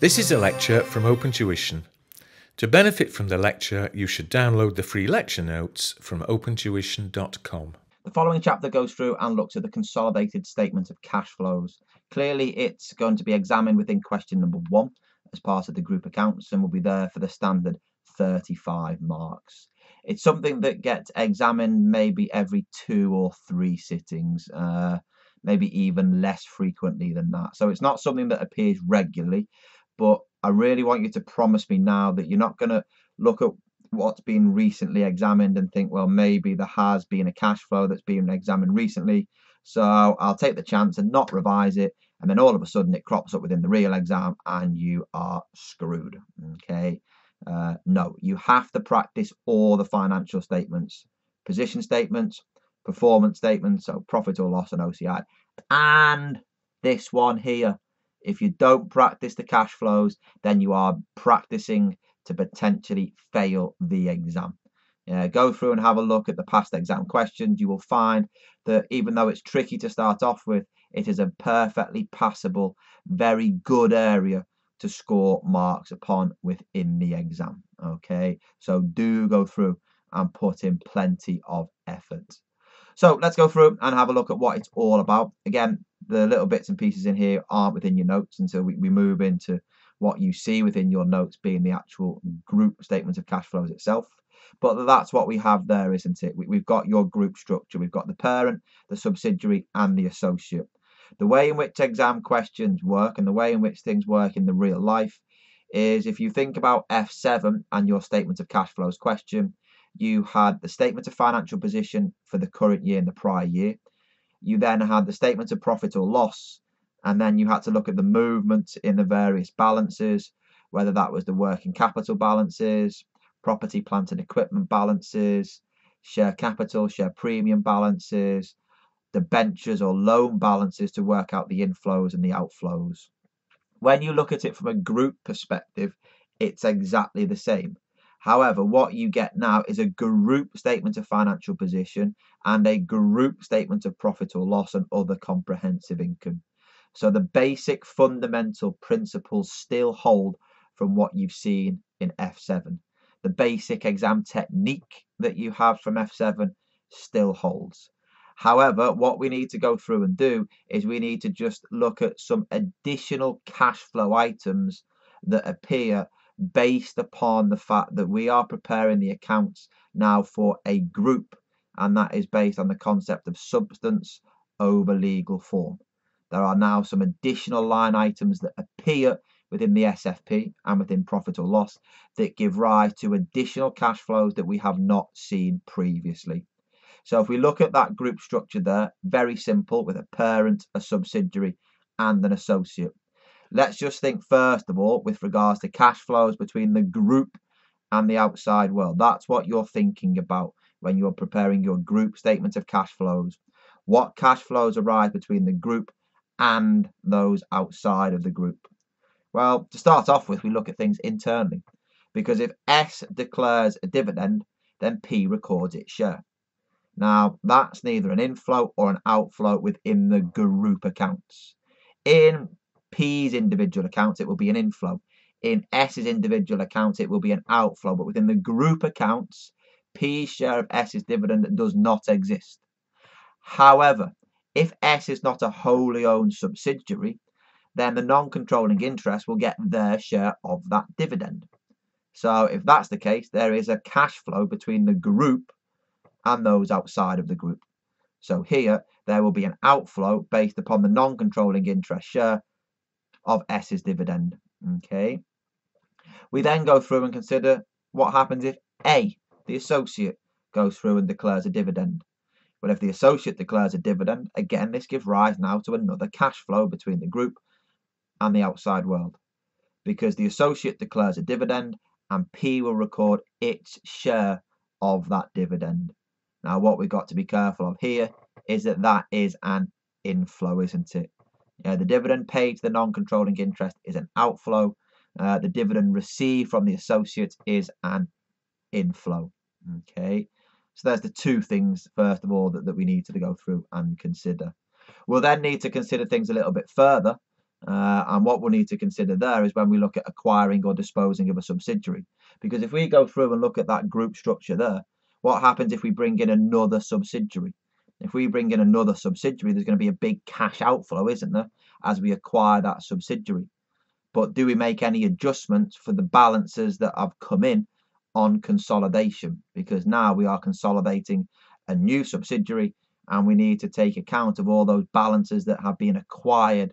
This is a lecture from Open Tuition. To benefit from the lecture, you should download the free lecture notes from opentuition.com. The following chapter goes through and looks at the consolidated statement of cash flows. Clearly, it's going to be examined within question number one as part of the group accounts and will be there for the standard 35 marks. It's something that gets examined maybe every two or three sittings, uh, maybe even less frequently than that. So it's not something that appears regularly, but I really want you to promise me now that you're not going to look at what's been recently examined and think, well, maybe there has been a cash flow that's been examined recently. So I'll take the chance and not revise it. And then all of a sudden it crops up within the real exam and you are screwed. Okay. Uh, no, you have to practice all the financial statements, position statements, performance statements, so profit or loss and OCI, and this one here, if you don't practice the cash flows, then you are practicing to potentially fail the exam. Yeah, go through and have a look at the past exam questions. You will find that even though it's tricky to start off with, it is a perfectly passable, very good area to score marks upon within the exam. Okay, so do go through and put in plenty of effort. So let's go through and have a look at what it's all about. Again, the little bits and pieces in here aren't within your notes until we, we move into what you see within your notes being the actual group statement of cash flows itself. But that's what we have there, isn't it? We, have got your group structure. We've got the parent, the subsidiary, and the associate. The way in which exam questions work and the way in which things work in the real life is if you think about F7 and your statement of cash flows question, you had the statement of financial position for the current year and the prior year. You then had the statement of profit or loss, and then you had to look at the movement in the various balances, whether that was the working capital balances, property, plant, and equipment balances, share capital, share premium balances, the debentures or loan balances to work out the inflows and the outflows. When you look at it from a group perspective, it's exactly the same. However, what you get now is a group statement of financial position and a group statement of profit or loss and other comprehensive income. So the basic fundamental principles still hold from what you've seen in F7. The basic exam technique that you have from F7 still holds. However, what we need to go through and do is we need to just look at some additional cash flow items that appear based upon the fact that we are preparing the accounts now for a group, and that is based on the concept of substance over legal form. There are now some additional line items that appear within the SFP and within profit or loss that give rise to additional cash flows that we have not seen previously. So if we look at that group structure there, very simple with a parent, a subsidiary, and an associate. Let's just think first of all with regards to cash flows between the group and the outside world. That's what you're thinking about when you're preparing your group statement of cash flows. What cash flows arise between the group and those outside of the group? Well, to start off with, we look at things internally. Because if S declares a dividend, then P records its share. Now, that's neither an inflow or an outflow within the group accounts. In P's individual accounts, it will be an inflow. In S's individual accounts, it will be an outflow. But within the group accounts, P's share of S's dividend does not exist. However, if S is not a wholly owned subsidiary, then the non-controlling interest will get their share of that dividend. So if that's the case, there is a cash flow between the group and those outside of the group. So here, there will be an outflow based upon the non-controlling interest share of S's dividend. Okay. We then go through and consider what happens if A, the associate, goes through and declares a dividend. Well, if the associate declares a dividend, again, this gives rise now to another cash flow between the group and the outside world. Because the associate declares a dividend and P will record its share of that dividend. Now, what we've got to be careful of here is that that is an inflow, isn't it? Uh, the dividend paid to the non-controlling interest is an outflow. Uh, the dividend received from the associates is an inflow. Okay, so there's the two things, first of all, that, that we need to go through and consider. We'll then need to consider things a little bit further Uh, and what we'll need to consider there is when we look at acquiring or disposing of a subsidiary. Because if we go through and look at that group structure there, what happens if we bring in another subsidiary? If we bring in another subsidiary, there's going to be a big cash outflow, isn't there, as we acquire that subsidiary. But do we make any adjustments for the balances that have come in on consolidation? Because now we are consolidating a new subsidiary and we need to take account of all those balances that have been acquired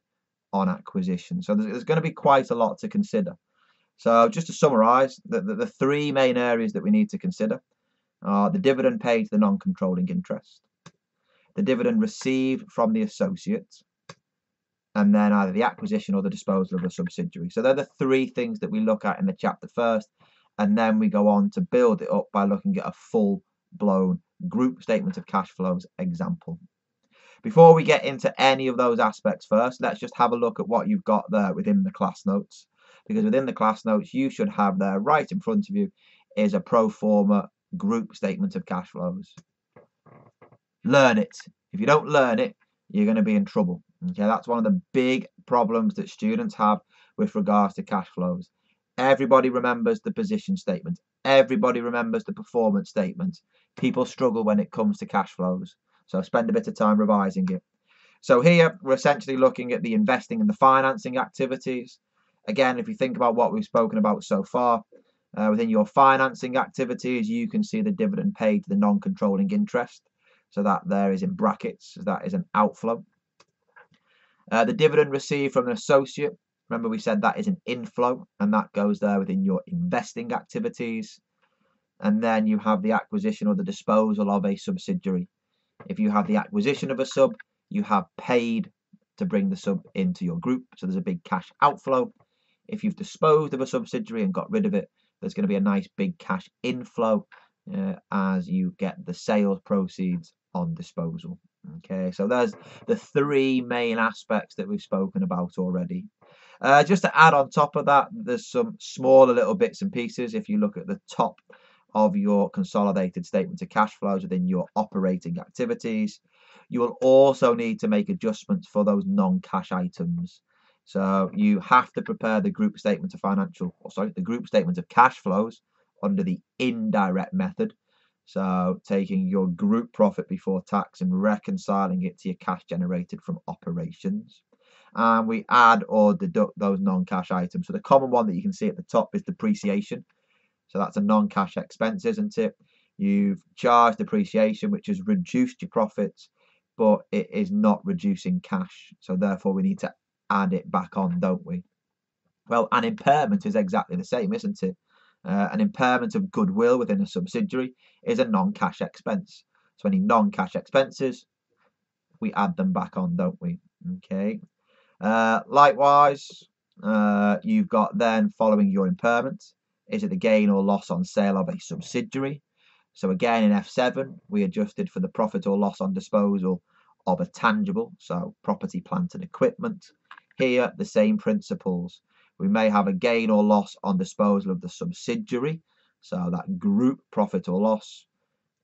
on acquisition. So there's, there's going to be quite a lot to consider. So just to summarize, the, the, the three main areas that we need to consider are the dividend paid to the non-controlling interest, the dividend received from the associate, and then either the acquisition or the disposal of a subsidiary. So they're the three things that we look at in the chapter first, and then we go on to build it up by looking at a full-blown group statement of cash flows example. Before we get into any of those aspects first, let's just have a look at what you've got there within the class notes. Because within the class notes, you should have there right in front of you is a pro forma group statement of cash flows. Learn it. If you don't learn it, you're going to be in trouble. Okay, that's one of the big problems that students have with regards to cash flows. Everybody remembers the position statement. Everybody remembers the performance statement. People struggle when it comes to cash flows. So spend a bit of time revising it. So here we're essentially looking at the investing and the financing activities. Again, if you think about what we've spoken about so far, uh, within your financing activities, you can see the dividend paid to the non-controlling interest. So that there is in brackets, that is an outflow. Uh, the dividend received from an associate, remember we said that is an inflow and that goes there within your investing activities. And then you have the acquisition or the disposal of a subsidiary. If you have the acquisition of a sub, you have paid to bring the sub into your group. So there's a big cash outflow. If you've disposed of a subsidiary and got rid of it, there's going to be a nice big cash inflow uh, as you get the sales proceeds on disposal. Okay, so there's the three main aspects that we've spoken about already. Uh, just to add on top of that, there's some smaller little bits and pieces. If you look at the top of your consolidated statement of cash flows within your operating activities, you will also need to make adjustments for those non-cash items. So you have to prepare the group statement of financial, or sorry, the group statement of cash flows under the indirect method. So taking your group profit before tax and reconciling it to your cash generated from operations. And we add or deduct those non-cash items. So the common one that you can see at the top is depreciation. So that's a non-cash expense, isn't it? You've charged depreciation, which has reduced your profits, but it is not reducing cash. So therefore we need to add it back on, don't we? Well, an impairment is exactly the same, isn't it? Uh, an impairment of goodwill within a subsidiary is a non-cash expense. So any non-cash expenses, we add them back on, don't we? Okay. Uh, likewise, uh, you've got then following your impairment, is it the gain or loss on sale of a subsidiary? So again, in F7, we adjusted for the profit or loss on disposal of a tangible, so property, plant and equipment. Here, the same principles. We may have a gain or loss on disposal of the subsidiary, so that group profit or loss.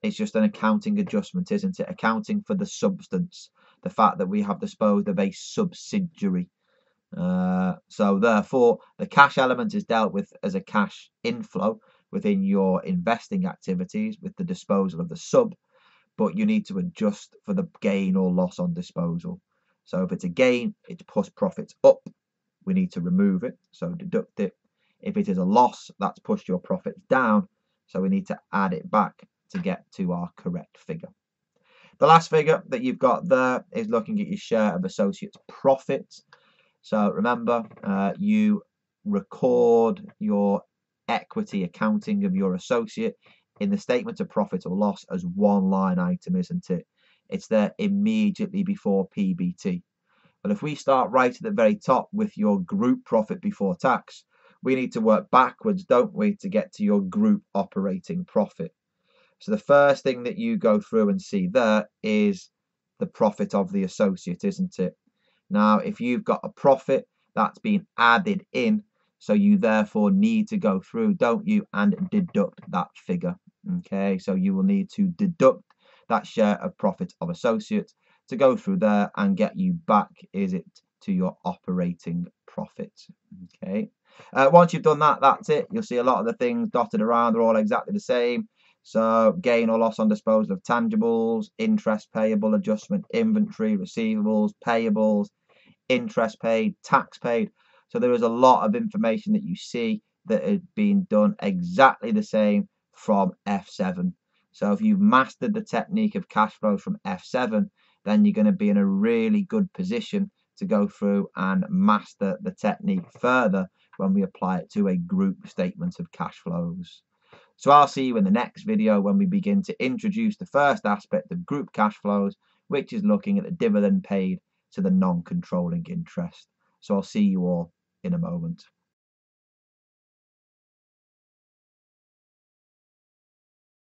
It's just an accounting adjustment, isn't it? Accounting for the substance, the fact that we have disposed of a subsidiary. Uh, so therefore, the cash element is dealt with as a cash inflow within your investing activities with the disposal of the sub, but you need to adjust for the gain or loss on disposal. So if it's a gain, it's push profits up we need to remove it, so deduct it. If it is a loss, that's pushed your profits down, so we need to add it back to get to our correct figure. The last figure that you've got there is looking at your share of associates profits. So remember, uh, you record your equity accounting of your associate in the statement of profit or loss as one line item, isn't it? It's there immediately before PBT. But if we start right at the very top with your group profit before tax, we need to work backwards, don't we, to get to your group operating profit. So the first thing that you go through and see there is the profit of the associate, isn't it? Now, if you've got a profit that's been added in, so you therefore need to go through, don't you, and deduct that figure. Okay, so you will need to deduct that share of profit of associate to go through there and get you back is it to your operating profit. Okay. Uh, once you've done that, that's it. You'll see a lot of the things dotted around are all exactly the same. So gain or loss on disposal of tangibles, interest payable, adjustment, inventory, receivables, payables, interest paid, tax paid. So there is a lot of information that you see that is being done exactly the same from F7. So if you've mastered the technique of cash flows from F7, then you're going to be in a really good position to go through and master the technique further when we apply it to a group statement of cash flows. So I'll see you in the next video when we begin to introduce the first aspect of group cash flows, which is looking at the dividend paid to the non-controlling interest. So I'll see you all in a moment.